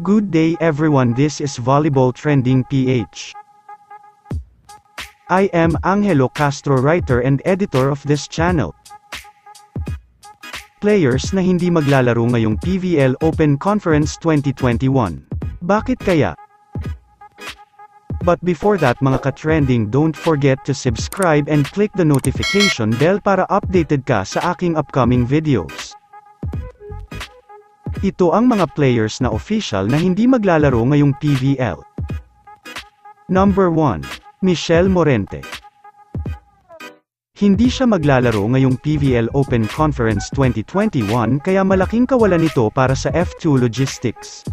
Good day everyone this is Volleyball Trending PH. I am Angelo Castro writer and editor of this channel. Players na hindi maglalaro ngayong PVL Open Conference 2021. Bakit kaya? But before that mga ka-trending don't forget to subscribe and click the notification bell para updated ka sa aking upcoming videos. Ito ang mga players na official na hindi maglalaro ngayong PVL. Number 1. Michelle Morente. Hindi siya maglalaro ngayong PVL Open Conference 2021 kaya malaking kawalan ito para sa F2 Logistics.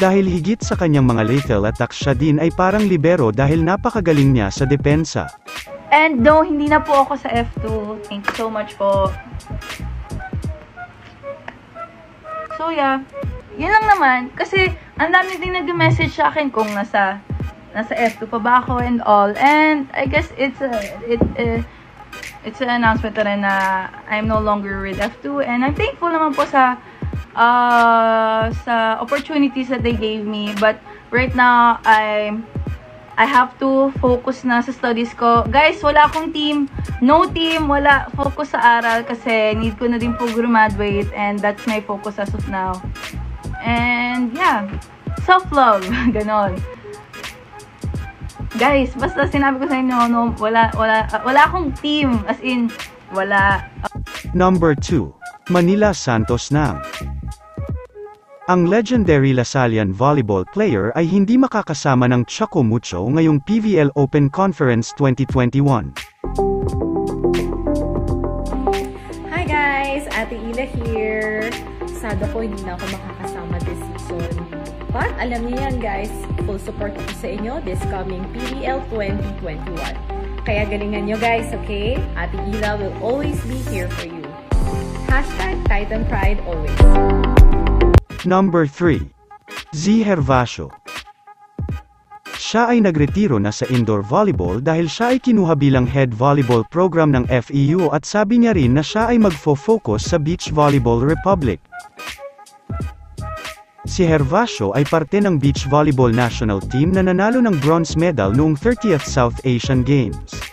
Dahil higit sa kanyang mga lethal attacks siya din ay parang libero dahil napakagaling niya sa depensa. And no, hindi na po ako sa F2. Thank you so much po. So yeah, yun lang naman. Kasi ang dami din nag-message sa akin kung nasa nasa F2 pa ba ako and all. And I guess it's a, it, uh, it's an announcement na rin na I'm no longer with F2 and I'm thankful naman po sa uh, sa opportunities that they gave me. But right now, I'm I have to focus na sa studies ko. Guys, wala akong team. No team. Wala. Focus sa aral kasi need ko na din po graduate and that's my focus as of now. And yeah, self-love. Ganon. Guys, basta sinabi ko sa inyo, no, wala, wala, wala akong team. As in, wala. Number 2. Manila Santos Nam. Ang legendary Lasallian volleyball player ay hindi makakasama ng Chaco Mucho ngayong PVL Open Conference 2021. Hi guys! Ate Ila here. Sad ako hindi na ako makakasama this season. But alam niyo yan guys, full support ko sa inyo this coming PVL 2021. Kaya galingan nyo guys, okay? Ate Ila will always be here for you. Hashtag Titan Pride always. Number 3. Z Hervasio. Siya ay nagretiro na sa indoor volleyball dahil siya ay kinuha bilang head volleyball program ng FEU at sabi niya rin na siya ay magfo-focus sa Beach Volleyball Republic. Si Hervasio ay parte ng beach volleyball national team na nanalo ng bronze medal noong 30th South Asian Games.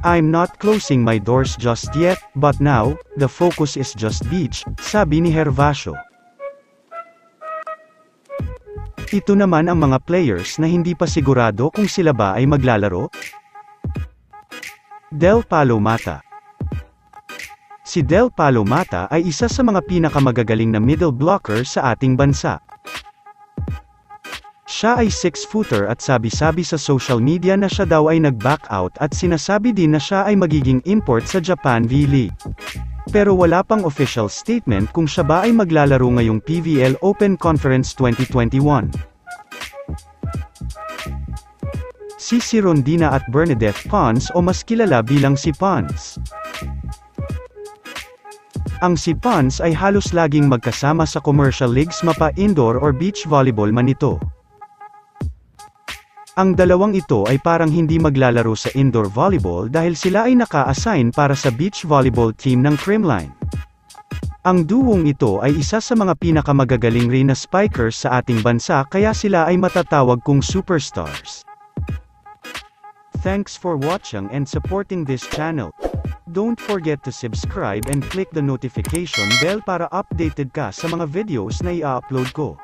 I'm not closing my doors just yet, but now, the focus is just beach, sabi ni Hervasio. Ito naman ang mga players na hindi pa sigurado kung sila ba ay maglalaro. Del Palo Mata Si Del Palo Mata ay isa sa mga pinakamagagaling na middle blocker sa ating bansa. Siya ay 6-footer at sabi-sabi sa social media na siya daw ay nag-back out at sinasabi din na siya ay magiging import sa Japan V-League. Pero wala pang official statement kung siya ba ay maglalaro ngayong PVL Open Conference 2021. Si si Rondina at Bernadette Pons o mas kilala bilang si Pons. Ang si Pons ay halos laging magkasama sa commercial leagues mapa indoor or beach volleyball man ito. Ang dalawang ito ay parang hindi maglalaro sa indoor volleyball dahil sila ay naka-assign para sa beach volleyball team ng Creamline. Ang duwong ito ay isa sa mga pinakamagagaling rin na spikers sa ating bansa kaya sila ay matatawag kong superstars. Thanks for watching and supporting this channel. Don't forget to subscribe and click the notification bell para updated ka sa mga videos na i-upload ko.